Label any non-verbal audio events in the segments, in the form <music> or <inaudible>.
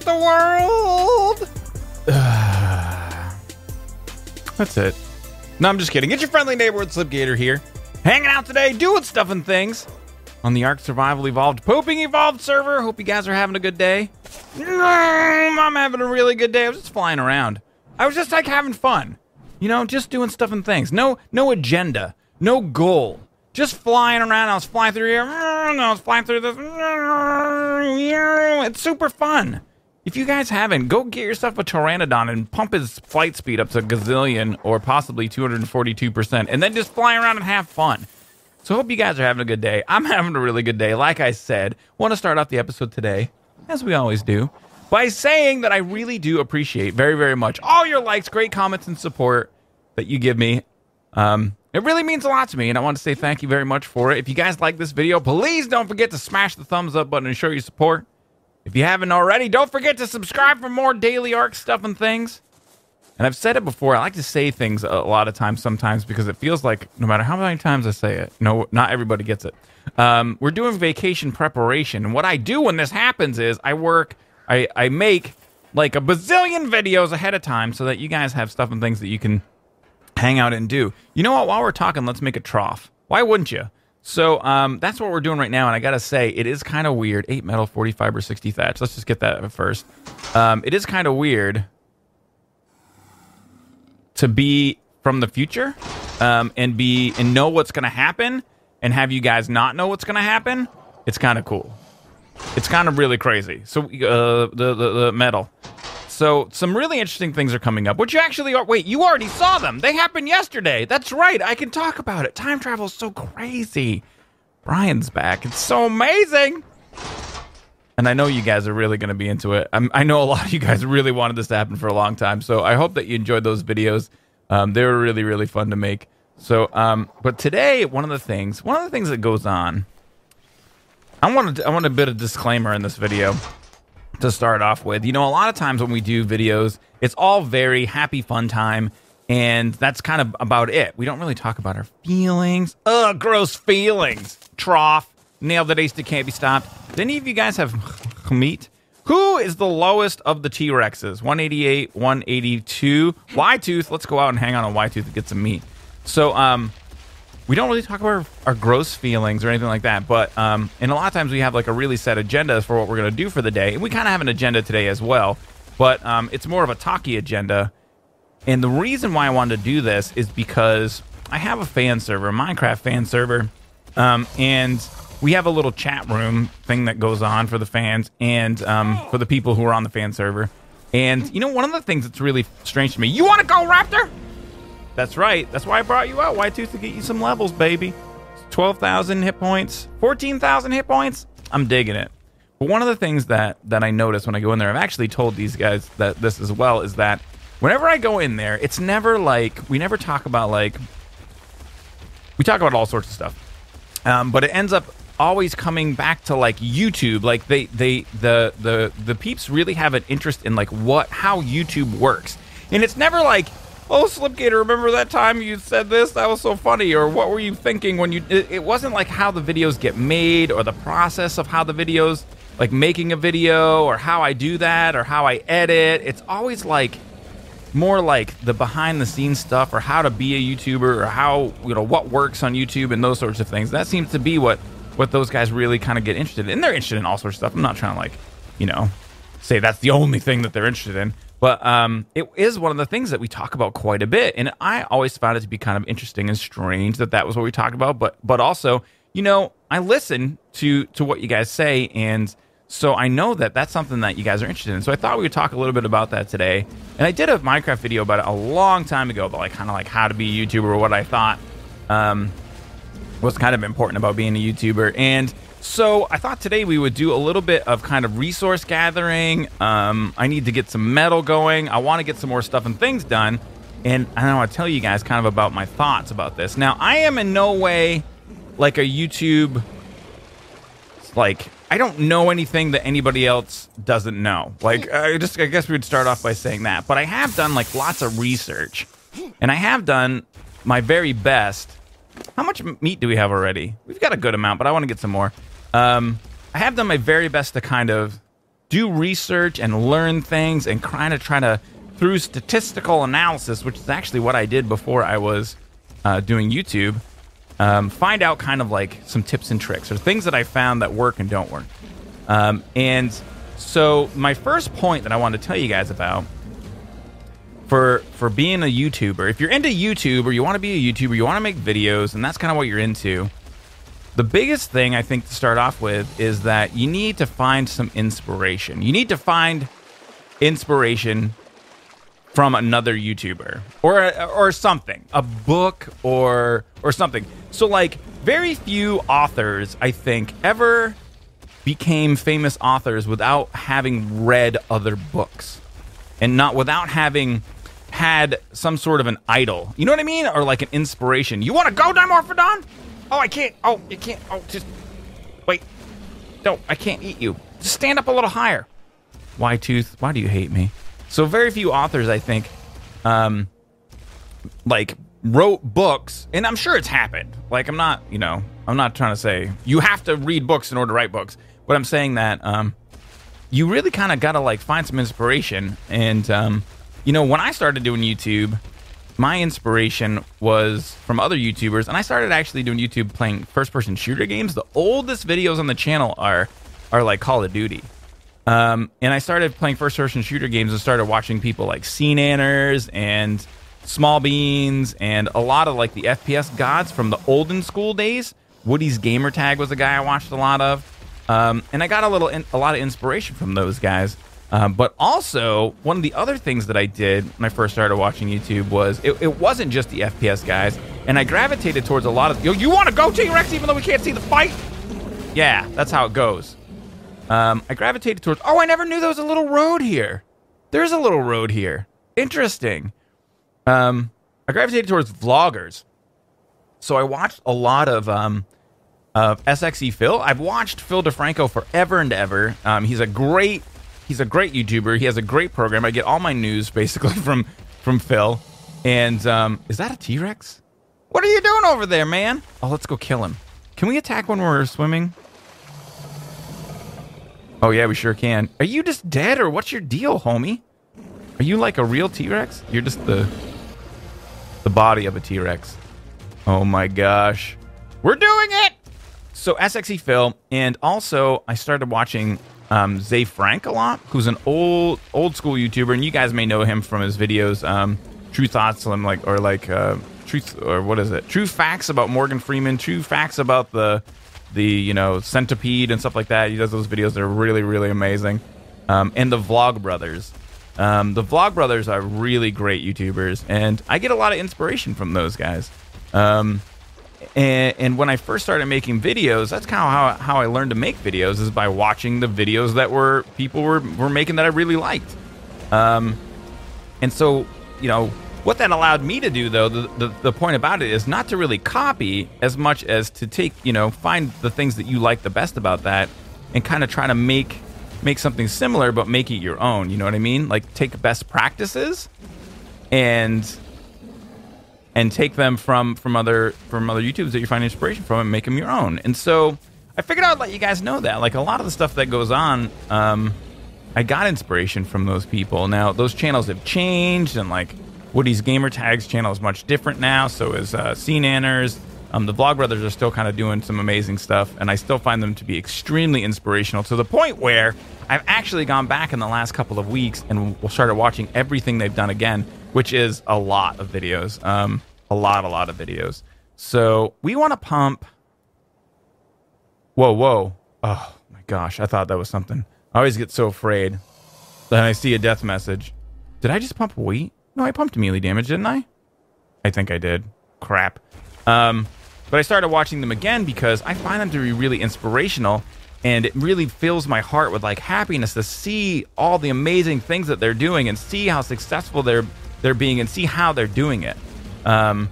the world. <sighs> That's it. No, I'm just kidding. It's your friendly neighborhood Slipgator here. Hanging out today, doing stuff and things on the Ark Survival Evolved Pooping Evolved server. Hope you guys are having a good day. Mm, I'm having a really good day. I was just flying around. I was just like having fun. You know, just doing stuff and things. No no agenda. No goal. Just flying around. I was flying through here. And I was flying through this. It's super fun. If you guys haven't, go get yourself a Pteranodon and pump his flight speed up to a gazillion or possibly 242%, and then just fly around and have fun. So hope you guys are having a good day. I'm <laughs> having a really good day. Like I said, want to start off the episode today, as we always do, by saying that I really do appreciate very, very much all your likes, great comments, and support that you give me. Um, it really means a lot to me, and I want to say thank you very much for it. If you guys like this video, please don't forget to smash the thumbs up button and show your support. If you haven't already, don't forget to subscribe for more daily Ark stuff and things. And I've said it before, I like to say things a lot of times sometimes because it feels like no matter how many times I say it, no, not everybody gets it. Um, we're doing vacation preparation. And what I do when this happens is I work, I, I make like a bazillion videos ahead of time so that you guys have stuff and things that you can hang out and do. You know what? While we're talking, let's make a trough. Why wouldn't you? So um, that's what we're doing right now, and I gotta say, it is kind of weird. Eight metal, forty fiber, sixty thatch. Let's just get that first. Um, it is kind of weird to be from the future um, and be and know what's gonna happen, and have you guys not know what's gonna happen. It's kind of cool. It's kind of really crazy. So uh, the, the the metal. So some really interesting things are coming up. Which you actually are. Wait, you already saw them. They happened yesterday. That's right. I can talk about it. Time travel is so crazy. Brian's back. It's so amazing. And I know you guys are really going to be into it. I'm, i know a lot of you guys really wanted this to happen for a long time. So I hope that you enjoyed those videos. Um, they were really, really fun to make. So, um, but today, one of the things, one of the things that goes on, I want to, I want a bit of disclaimer in this video to start off with. You know, a lot of times when we do videos, it's all very happy, fun time. And that's kind of about it. We don't really talk about our feelings. Ugh, gross feelings. Trough. Nailed it, ace that can't be stopped. Do any of you guys have <laughs> meat? Who is the lowest of the T Rexes? 188, 182. White Tooth. Let's go out and hang on a White Tooth to get some meat. So, um, we don't really talk about our, our, gross feelings or anything like that. But um, and a lot of times we have like a really set agenda for what we're going to do for the day. And we kind of have an agenda today as well. But um, it's more of a talky agenda. And the reason why I wanted to do this is because I have a fan server, a Minecraft fan server, um, and we have a little chat room thing that goes on for the fans and um, for the people who are on the fan server. And you know, one of the things that's really strange to me. You want to go, Raptor? That's right. That's why I brought you out, White Tooth, to get you some levels, baby. 12,000 hit points, 14,000 hit points. I'm digging it. But one of the things that that I notice when I go in there, I've actually told these guys that this as well, is that whenever I go in there, it's never like we never talk about like we talk about all sorts of stuff, um, but it ends up always coming back to like YouTube. Like they they the the the peeps really have an interest in like what how YouTube works, and it's never like oh slipgator remember that time you said this? That was so funny. Or what were you thinking when you it, it, wasn't like how the videos get made or the process of how the videos like making a video or how i do that or how i edit. It's always like more like the behind the scenes stuff or how to be a youtuber or how you know what works on youtube and those sorts of things. That seems to be what what those guys really kind of get interested in. They're interested in all sorts of stuff. I'm not trying to like you know say that's the only thing that they're interested in but um, it is one of the things that we talk about quite a bit, and I always found it to be kind of interesting and strange that that was what we talked about. But but also, you know, I listen to to what you guys say, and so I know that that's something that you guys are interested in. So I thought we would talk a little bit about that today. And I did a Minecraft video about it a long time ago, about like kind of like how to be a YouTuber what I thought um, was kind of important about being a YouTuber, and so I thought today we would do a little bit of kind of resource gathering. Um, I need to get some metal going. I want to get some more stuff and things done. And I want to tell you guys kind of about my thoughts about this. Now, I am in no way like a YouTube, like, I don't know anything that anybody else doesn't know. Like, I just, I guess we would start off by saying that. But I have done like lots of research and I have done my very best. How much meat do we have already? We've got a good amount, but I want to get some more. Um, I have done my very best to kind of do research and learn things and kind of try to through statistical analysis, which is actually what I did before I was uh, doing YouTube, um, find out kind of like some tips and tricks or things that I found that work and don't work. Um, and so my first point that I want to tell you guys about for for being a YouTuber, if you're into YouTube or you want to be a YouTuber, you want to make videos, and that's kind of what you're into. The biggest thing I think to start off with is that you need to find some inspiration. You need to find inspiration from another YouTuber or or something, a book or or something. So like very few authors I think ever became famous authors without having read other books and not without having had some sort of an idol. You know what I mean? Or like an inspiration. You want to go, Dimorphodon? Oh, I can't. Oh, you can't. Oh, just wait. No, I can't eat you. Just stand up a little higher. Why, Tooth? Why do you hate me? So very few authors, I think, um, like wrote books, and I'm sure it's happened. Like I'm not, you know, I'm not trying to say you have to read books in order to write books, but I'm saying that um, you really kind of got to like find some inspiration. And um, you know, when I started doing YouTube, my inspiration was from other YouTubers, and I started actually doing YouTube playing first-person shooter games. The oldest videos on the channel are are like Call of Duty. Um, and I started playing first-person shooter games and started watching people like SeaNanners and Small Beans and a lot of like the FPS gods from the olden school days. Woody's Gamertag was a guy I watched a lot of, um, and I got a little in, a lot of inspiration from those guys. Um, but also, one of the other things that I did when I first started watching YouTube was it, it wasn't just the FPS guys, and I gravitated towards a lot of. Yo, you want to go T Rex even though we can't see the fight? Yeah, that's how it goes. Um, I gravitated towards. Oh, I never knew there was a little road here. There's a little road here. Interesting. Um, I gravitated towards vloggers. So I watched a lot of um, uh, SXE Phil. I've watched Phil DeFranco forever and ever. Um, he's a great he's a great YouTuber. He has a great program. I get all my news basically <laughs> from from Phil. And um, is that a T Rex? What are you doing over there, man? Oh, let's go kill him. Can we attack when we're swimming? Oh yeah, we sure can. Are you just dead, or what's your deal, homie? Are you like a real T Rex? You're just the the body of a T Rex. Oh my gosh, we're doing it! So SXE Phil, and also I started watching um, Ze Frank a lot, who's an old old school YouTuber, and you guys may know him from his videos, um, True Thoughts, like or like uh, truth or what is it? True facts about Morgan Freeman. True facts about the the you know centipede and stuff like that. He does those videos; they're really really amazing. Um, and the Vlog Brothers. Um, the Vlog Brothers are really great YouTubers, and I get a lot of inspiration from those guys. Um, and, and, when I first started making videos, that's kind of how, how I learned to make videos is by watching the videos that were people were, were making that I really liked. Um, and so, you know, what that allowed me to do, though, the, the, the, point about it is not to really copy as much as to take, you know, find the things that you like the best about that and kind of try to make make something similar, but make it your own. You know what I mean? Like take best practices and and take them from from other from other YouTubes that you find inspiration from and make them your own. And so I figured I'd let you guys know that. Like a lot of the stuff that goes on, um, I got inspiration from those people. Now those channels have changed and like Woody's Gamer Tags channel is much different now. So is uh, SeaNanners. Um, the Vlog Brothers are still kind of doing some amazing stuff, and I still find them to be extremely inspirational to the point where I've actually gone back in the last couple of weeks and started watching everything they've done again, which is a lot of videos. Um, a lot, a lot of videos. So we want to pump. Whoa, whoa. Oh my gosh, I thought that was something. I always get so afraid. Then I see a death message. Did I just pump wheat? No, I pumped melee damage, didn't I? I think I did. Crap. Um, but I started watching them again because I find them to be really inspirational and it really fills my heart with like happiness to see all the amazing things that they're doing and see how successful they're they're being and see how they're doing it. Um,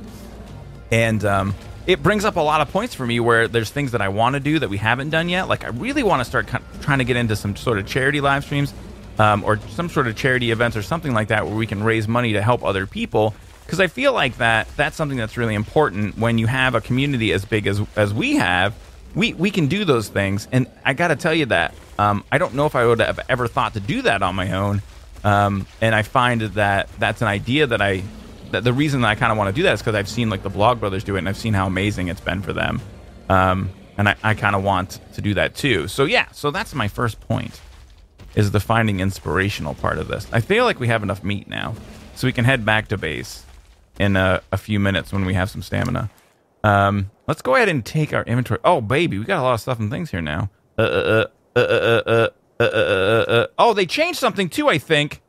and um, it brings up a lot of points for me where there's things that I want to do that we haven't done yet. Like I really want to start trying to get into some sort of charity live streams um, or some sort of charity events or something like that where we can raise money to help other people because I feel like that that's something that's really important when you have a community as big as as we have. We we can do those things, and I got to tell you that Um, I don't know if I would have ever thought to do that on my own. Um, and I find that that's an idea that I, that the reason that I kind of want to do that is because I've seen like the Vlog Brothers do it and I've seen how amazing it's been for them. Um, and I, I kind of want to do that too. So yeah, so that's my first point is the finding inspirational part of this. I feel like we have enough meat now, so we can head back to base in a, a few minutes when we have some stamina. Um, let's go ahead and take our inventory. Oh, baby, we got a lot of stuff and things here now. Uh, uh, uh, uh, uh, uh, uh, uh, uh, uh. Oh, they changed something too, I think.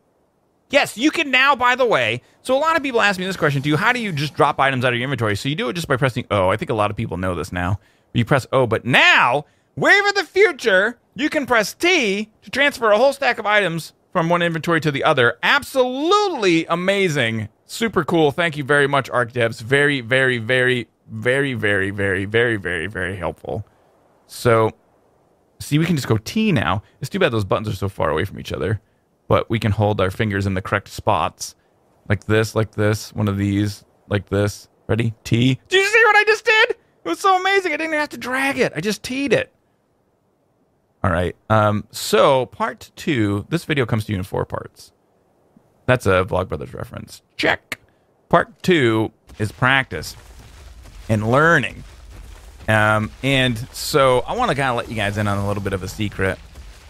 Yes, you can now, by the way. So a lot of people ask me this question too. How do you just drop items out of your inventory? So you do it just by pressing O. I think a lot of people know this now. You press O, but now, wave of the future, you can press T to transfer a whole stack of items from one inventory to the other. Absolutely amazing. Super cool. Thank you very much, ARK devs. Very, very, very, very, very, very, very, very, very helpful. So, see, we can just go T now. It's too bad those buttons are so far away from each other, but we can hold our fingers in the correct spots. Like this, like this, one of these, like this. Ready? T. Did you see what I just did? It was so amazing. I didn't even have to drag it. I just teed it. All right. Um, so part two, this video comes to you in four parts. That's a Vlogbrothers reference. Check. Part two is practice and learning. Um, and so I want to kind of let you guys in on a little bit of a secret.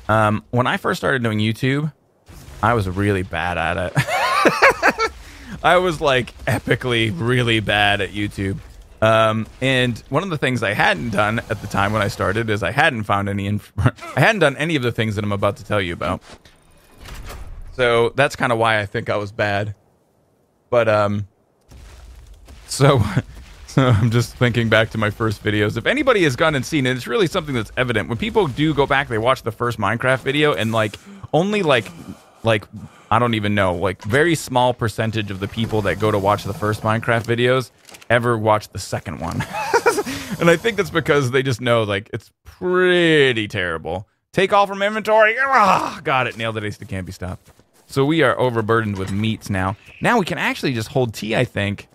Um, when I first started doing YouTube, I was really bad at it. <laughs> I was like epically really bad at YouTube. Um, and one of the things I hadn't done at the time when I started is I hadn't found any. Inf- <laughs> I hadn't done any of the things that I'm about to tell you about. So that's kind of why I think I was bad. But um, so so <laughs> <laughs> I'm just thinking back to my first videos. If anybody has gone and seen it, it's really something that's evident. When people do go back, they watch the first Minecraft video, and like only like like I don't even know, like very small percentage of the people that go to watch the first Minecraft videos ever watch the second one. <laughs> and I think that's because they just know like it's pretty terrible. Take all from inventory. Ah, got it. Nailed it. Ace. Can't be stopped. So we are overburdened with meats now. Now we can actually just hold T, I think.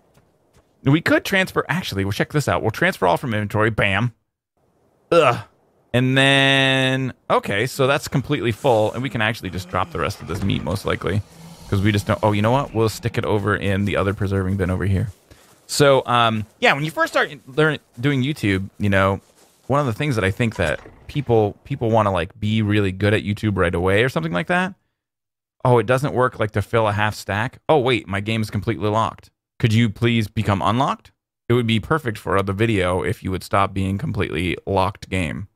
We could transfer. Actually, we'll check this out. We'll transfer all from inventory. Bam. Ugh. And then, okay, so that's completely full, and we can actually just drop the rest of this meat, most likely. Because we just don't, oh, you know what? We'll stick it over in the other preserving bin over here. So, um, yeah, when you first start learn, doing YouTube, you know, one of the things that I think that people people want to like be really good at YouTube right away or something like that. Oh, it doesn't work like to fill a half stack. Oh, wait, my game is completely locked. Could you please become unlocked? It would be perfect for the video if you would stop being completely locked game.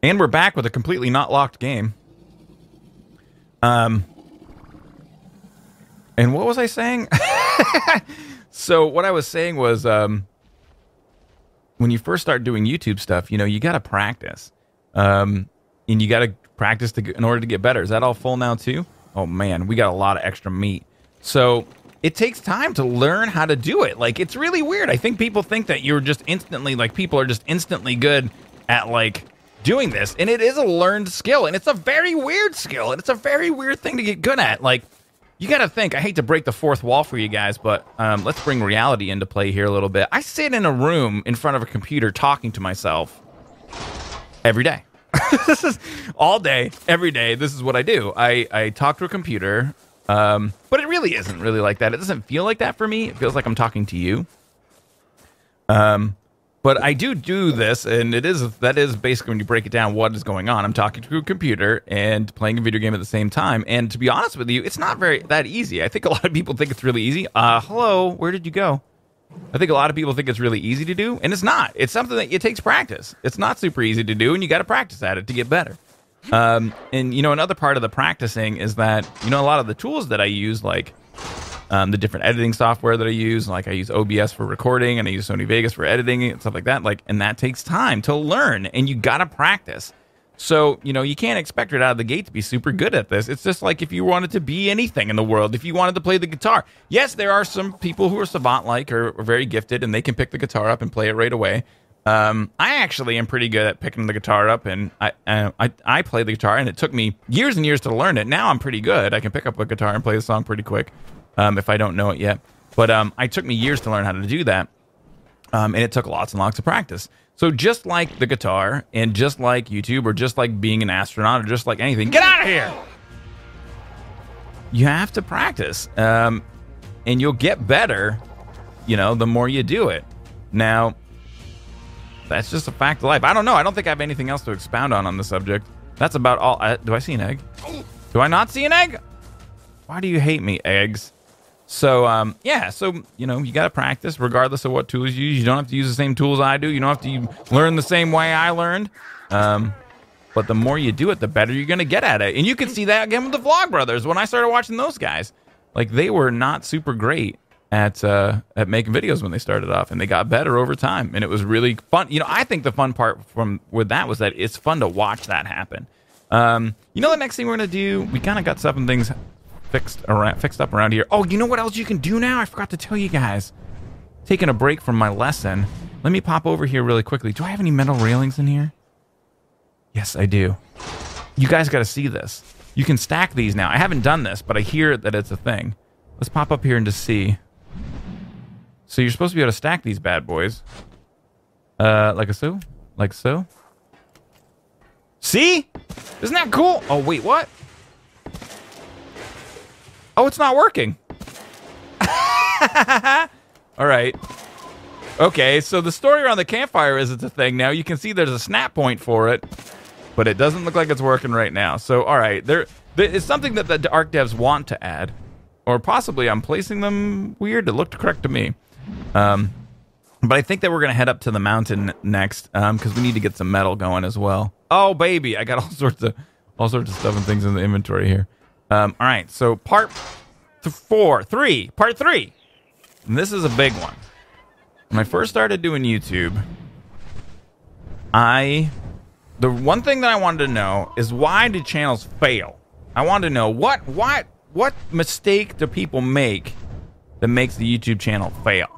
And we're back with a completely not locked game. Um, and what was I saying? <laughs> so what I was saying was, um, when you first start doing YouTube stuff, you know, you got to practice, um, and you got to practice to, in order to get better. Is that all full now too? Oh man, we got a lot of extra meat. So it takes time to learn how to do it. Like it's really weird. I think people think that you're just instantly like people are just instantly good at like doing this. And it is a learned skill and it's a very weird skill and it's a very weird thing to get good at. Like you got to think i hate to break the fourth wall for you guys but um, let's bring reality into play here a little bit. I sit in a room in front of a computer talking to myself every day. <laughs> This is all day every day this is what i do. I, I talk to a computer um, but it really isn't really like that it doesn't feel like that for me it feels like i'm talking to you um, but I do do this, and it is that is basically when you break it down, what is going on. I'm talking to a computer and playing a video game at the same time. And to be honest with you, it's not very that easy. I think a lot of people think it's really easy. Uh, hello, where did you go? I think a lot of people think it's really easy to do, and it's not. It's something that it takes practice. It's not super easy to do, and you got to practice at it to get better. Um, and you know, another part of the practicing is that you know a lot of the tools that I use, like um, the different editing software that I use. Like I use OBS for recording and I use Sony Vegas for editing and stuff like that. Like, and that takes time to learn and you got to practice. So, you know, you can't expect it out of the gate to be super good at this. It's just like if you wanted to be anything in the world, if you wanted to play the guitar. Yes, there are some people who are savant like or, or very gifted and they can pick the guitar up and play it right away. Um, I actually am pretty good at picking the guitar up, and I, uh, I I play the guitar, and it took me years and years to learn it. Now I'm pretty good. I can pick up a guitar and play the song pretty quick um, if I don't know it yet. But um, it took me years to learn how to do that, um, and it took lots and lots of practice. So just like the guitar, and just like YouTube, or just like being an astronaut, or just like anything, get out of here. You have to practice, um, and you'll get better. You know, the more you do it. Now, that's just a fact of life. I don't know. I don't think I have anything else to expound on on the subject. That's about all. I, do I see an egg? Do I not see an egg? Why do you hate me, eggs? So um, yeah, so you know you got to practice regardless of what tools you use. You don't have to use the same tools I do. You don't have to learn the same way I learned. Um, but the more you do it, the better you're gonna get at it. And you can see that again with the Vlogbrothers. When I started watching those guys, like they were not super great at uh, at making videos when they started off, and they got better over time. And it was really fun. You know, I think the fun part from with that was that it's fun to watch that happen. Um, you know, the next thing we're gonna do, we kind of got some things fixed around, fixed up around here. Oh, you know what else you can do now? I forgot to tell you guys. Taking a break from my lesson. Let me pop over here really quickly. Do I have any metal railings in here? Yes, I do. You guys got to see this. You can stack these now. I haven't done this, but I hear that it's a thing. Let's pop up here and just see. So you're supposed to be able to stack these bad boys. Uh, like a so? Like so? See? Isn't that cool? Oh, wait, what? Oh, it's not working. <laughs> All right. Okay, so the story around the campfire is it's a thing now. You can see there's a snap point for it, but it doesn't look like it's working right now. So, all right, there, there it's something that the ARK devs want to add, or possibly I'm placing them weird. It looked correct to me. Um, but I think that we're gonna head up to the mountain next, um, because we need to get some metal going as well. Oh baby, I got <laughs> all sorts of all sorts of stuff and things in the inventory here. Um, all right, so part th- four, three, part three. And this is a big one. When I first started doing YouTube, I the one thing that I wanted to know is why do channels fail? I wanted to know what what what mistake do people make that makes the YouTube channel fail?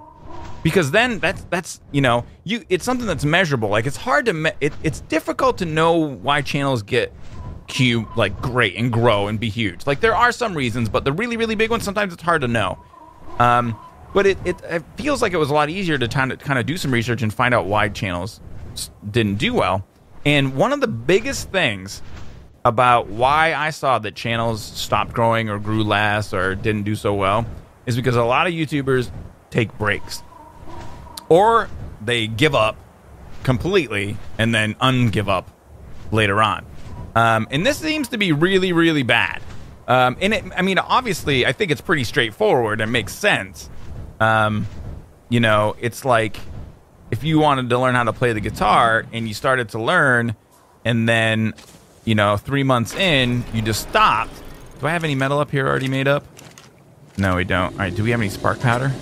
Because then that's that's you know you it's something that's measurable. Like it's hard to me- it, it's difficult to know why channels get cute like great and grow and be huge. Like there are some reasons, but the really really big ones sometimes it's hard to know. Um, but it, it, it feels like it was a lot easier to kind of kind of do some research and find out why channels didn't do well. And one of the biggest things about why I saw that channels stopped growing or grew less or didn't do so well is because a lot of YouTubers take breaks or they give up completely and then ungive up later on. Um, and this seems to be really, really bad. Um, and it, I mean, obviously, I think it's pretty straightforward and makes sense. Um, you know, it's like if you wanted to learn how to play the guitar and you started to learn, and then, you know, three months in, you just stopped. Do I have any metal up here already made up? No, we don't. All right, do we have any spark powder?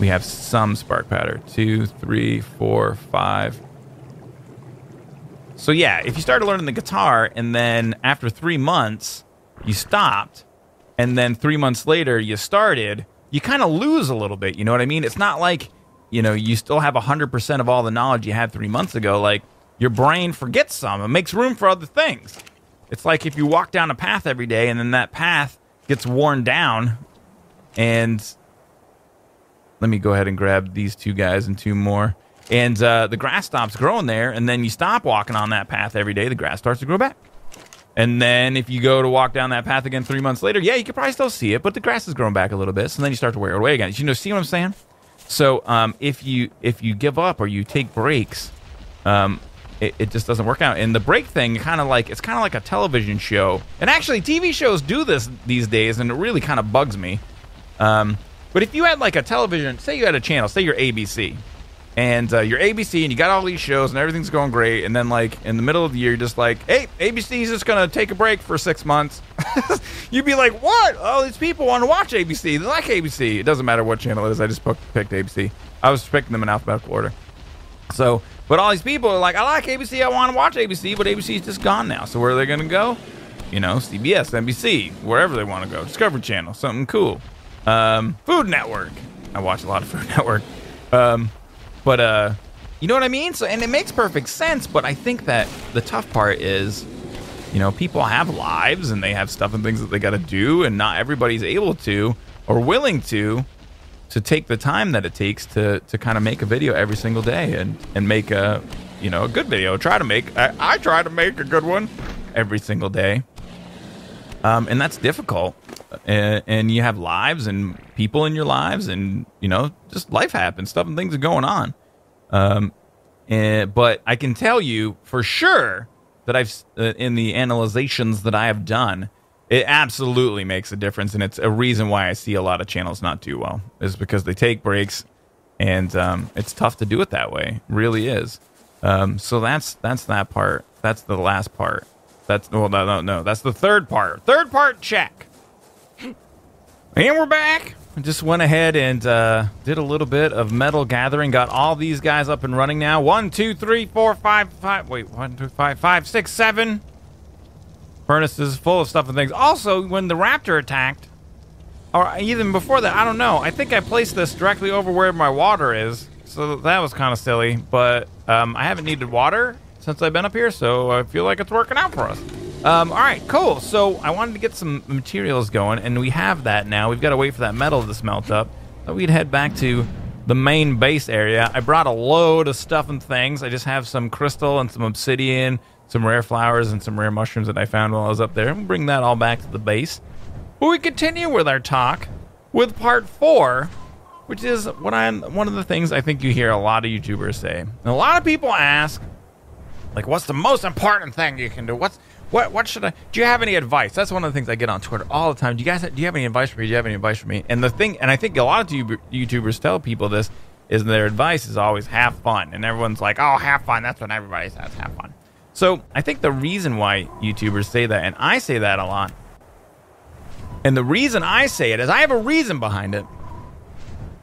We have some spark powder. Two, three, four, five. So yeah, if you started learning the guitar and then after three months you stopped, and then three months later you started, you kind of lose a little bit. You know what I mean? It's not like you know you still have hundred percent of all the knowledge you had three months ago. Like your brain forgets some and makes room for other things. It's like if you walk down a path every day and then that path gets worn down, and let me go ahead and grab these two guys and two more and uh, the grass stops growing there, and then you stop walking on that path every day, the grass starts to grow back. And then if you go to walk down that path again three months later, yeah, you can probably still see it, but the grass is growing back a little bit. So then you start to wear it away again. You know, see what I'm saying? So um, if you if you give up or you take breaks, um, it, it just doesn't work out. And the break thing, kind of like it's kind of like a television show. And actually, TV shows do this these days, and it really kind of bugs me. Um, but if you had like a television, say you had a channel, say you're ABC, and uh, you're ABC and you got all these shows and everything's going great, and then like in the middle of the year, you're just like, hey, ABC's just gonna take a break for six months. <laughs> You'd be like, what? All these people want to watch ABC. They like ABC. It doesn't matter what channel it is. I just picked ABC. I was picking them in alphabetical order. So, but all these people are like, I like ABC. I want to watch ABC, but ABC's just gone now. So where are they gonna go? You know, CBS, NBC, wherever they want to go. Discovery Channel, something cool. Um, Food Network. I watch a lot of Food Network. Um, but uh, you know what I mean? So and it makes perfect sense, but I think that the tough part is you know, people have lives and they have stuff and things that they got to do and not everybody's able to or willing to to take the time that it takes to to kind of make a video every single day and and make a you know a good video. Try to make I, I try to make a good one every single day. Um, and that's difficult. And, you have lives and people in your lives, and you know, just life happens, stuff and things are going on. Um, and, but I can tell you for sure that I've uh, in the analyzations that I have done, it absolutely makes a difference, and it's a reason why I see a lot of channels not do well is because they take breaks, and um, it's tough to do it that way. It really is. Um, so that's that's that part. That's the last part. That's well, no, no, no. That's the third part. Third part check. And we're back. Just went ahead and uh, did a little bit of metal gathering. Got all these guys up and running now. One, two, three, four, five, five. Wait, one, two, five, five, six, seven. Furnaces full of stuff and things. Also, when the raptor attacked, or even before that, I don't know. I think I placed this directly over where my water is, so that was kind of silly. But um, I haven't needed water since I've been up here, so I feel like it's working out for us. Um, all right, cool. So I wanted to get some materials going, and we have that now. We've got to wait for that metal to smelt up. So we'd head back to the main base area. I brought a load of stuff and things. I just have some crystal and some obsidian, some rare flowers, and some rare mushrooms that I found while I was up there. We'll bring that all back to the base. But we continue with our talk with part four, which is what I one of the things I think you hear a lot of YouTubers say. And a lot of people ask, like, what's the most important thing you can do? What's what what should I do you have any advice? That's one of the things I get on Twitter all the time. Do you guys do you have any advice for me? Do you have any advice for me? And the thing and I think a lot of YouTubers tell people this is their advice is always have fun. And everyone's like, "Oh, have fun." That's what everybody says, have fun. So, I think the reason why YouTubers say that and I say that a lot. And the reason I say it is I have a reason behind it.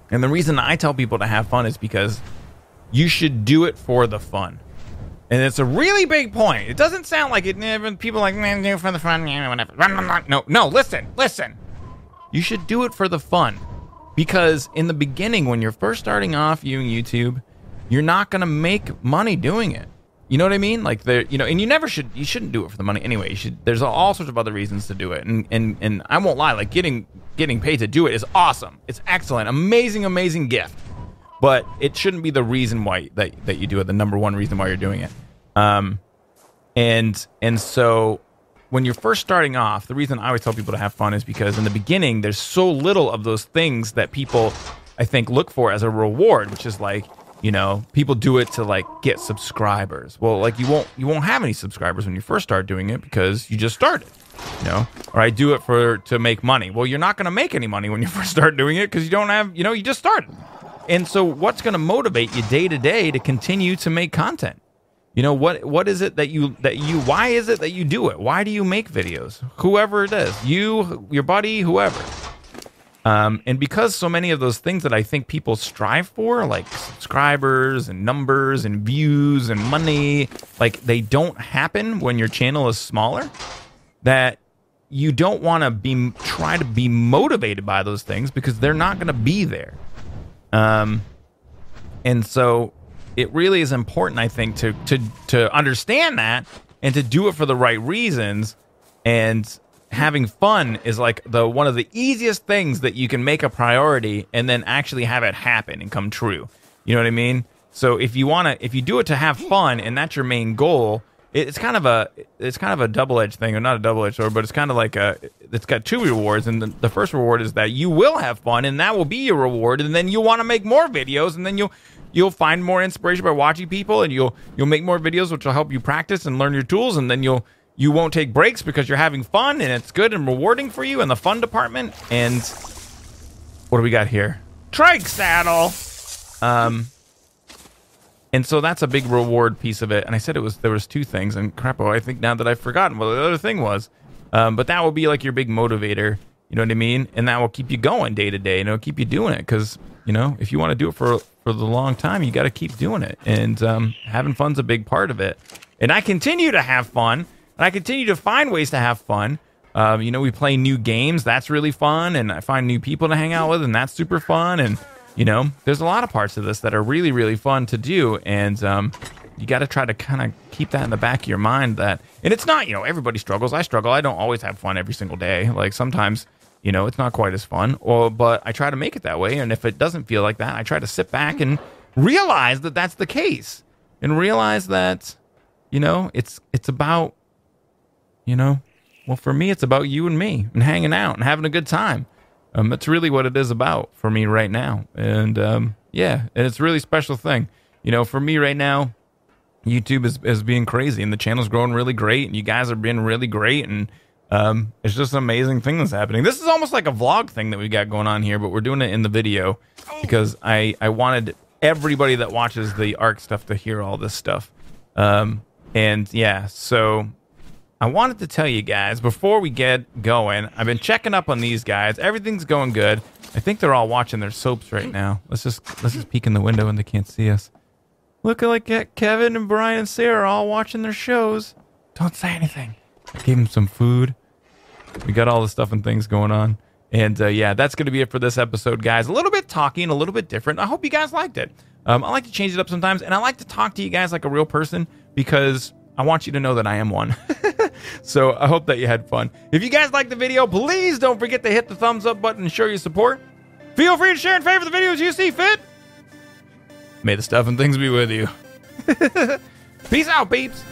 And the reason I tell people to have fun is because you should do it for the fun. And it's a really big point. It doesn't sound like it. People like, man, do for the fun, whatever. No, no, listen, listen. You should do it for the fun. Because in the beginning, when you're first starting off viewing YouTube, you're not going to make money doing it. You know what I mean? Like there, you know, and you never should, you shouldn't do it for the money anyway. You should. There's all sorts of other reasons to do it, and and and I won't lie. Like getting getting paid to do it is awesome. It's excellent, amazing, amazing gift but it shouldn't be the reason why that, that you do it. The number one reason why you're doing it. Um, and and so when you're first starting off, the reason I always tell people to have fun is because in the beginning there's so little of those things that people I think look for as a reward, which is like you know people do it to like get subscribers. Well, like you won't you won't have any subscribers when you first start doing it because you just started. You know, or I do it for to make money. Well, you're not going to make any money when you <laughs> first start doing it because you don't have you know you just started. And so, what's going to motivate you day to day to continue to make content? You know what? What is it that you that you? Why is it that you do it? Why do you make videos? Whoever it is, you, your buddy, whoever. Um, and because so many of those things that I think people strive for, like subscribers and numbers and views and money, like they don't happen when your channel is smaller, that you don't want to be try to be motivated by those things because they're not going to be there. Um, and so it really is important, I think, to to to understand that and to do it for the right reasons. And having fun is like the one of the easiest things that you can make a priority and then actually have it happen and come true. You know what I mean? So if you want to, if you do it to have fun and that's your main goal, it's kind of a it's kind of a double edged thing, or not a double edged sword, but it's kind of like a it's got two rewards, and the, the, first reward is that you will have fun, and that will be your reward, and then you want to make more videos, and then you'll you'll find more inspiration by watching people, and you'll you'll make more videos, which will help you practice and learn your tools, and then you'll you won't take breaks because you're having fun, and it's good and rewarding for you in the fun department. And what do we got here? Trike saddle. Um and so that's a big reward piece of it. And I said it was there was two things, and crap, oh, I think now that I've forgotten what the other thing was. Um, but that will be like your big motivator. You know what I mean? And that will keep you going day to day. And it'll keep you doing it because you know if you want to do it for for the long time, you got to keep doing it. And um, having fun's a big part of it. And I continue to have fun, and I continue to find ways to have fun. Um, you know, we play new games. That's really fun, and I find new people to hang out with, and that's super fun. And you know, there's a lot of parts of this that are really, really fun to do. And um, you got to try to kind of keep that in the back of your mind that, and it's not, you know, everybody struggles. I struggle. I don't always have fun every single day. Like sometimes you know, it's not quite as fun. Or, but I try to make it that way. And if it doesn't feel like that, I try to sit back and realize that that's the case, and realize that, you know, it's it's about, you know, well, for me, it's about you and me and hanging out and having a good time. Um, that's really what it is about for me right now. And um, yeah, and it's a really special thing. You know, for me right now, YouTube is, is being crazy and the channel's growing really great and you guys are being really great and um, it's just an amazing thing that's happening. This is almost like a vlog thing that we got going on here, but we're doing it in the video because I, I wanted everybody that watches the ARK stuff to hear all this stuff. Um, and yeah, so I wanted to tell you guys before we get going, I've been checking up on these guys. Everything's going good. I think they're all watching their soaps right now. Let's just let's just peek in the window and they can't see us. Look like Kevin and Brian and Sarah are all watching their shows. Don't say anything. I gave them some food. We got all the stuff and things going on. And uh, yeah, that's going to be it for this episode, guys. A little bit talking, a little bit different. I hope you guys liked it. Um, I like to change it up sometimes, and I like to talk to you guys like a real person because I want you to know that I am one. <laughs> so I hope that you had fun. If you guys liked the video, please don't forget to hit the thumbs up button and show your support. Feel free to share and favorite the videos you see fit. May the stuff and things be with you. <laughs> Peace out, peeps.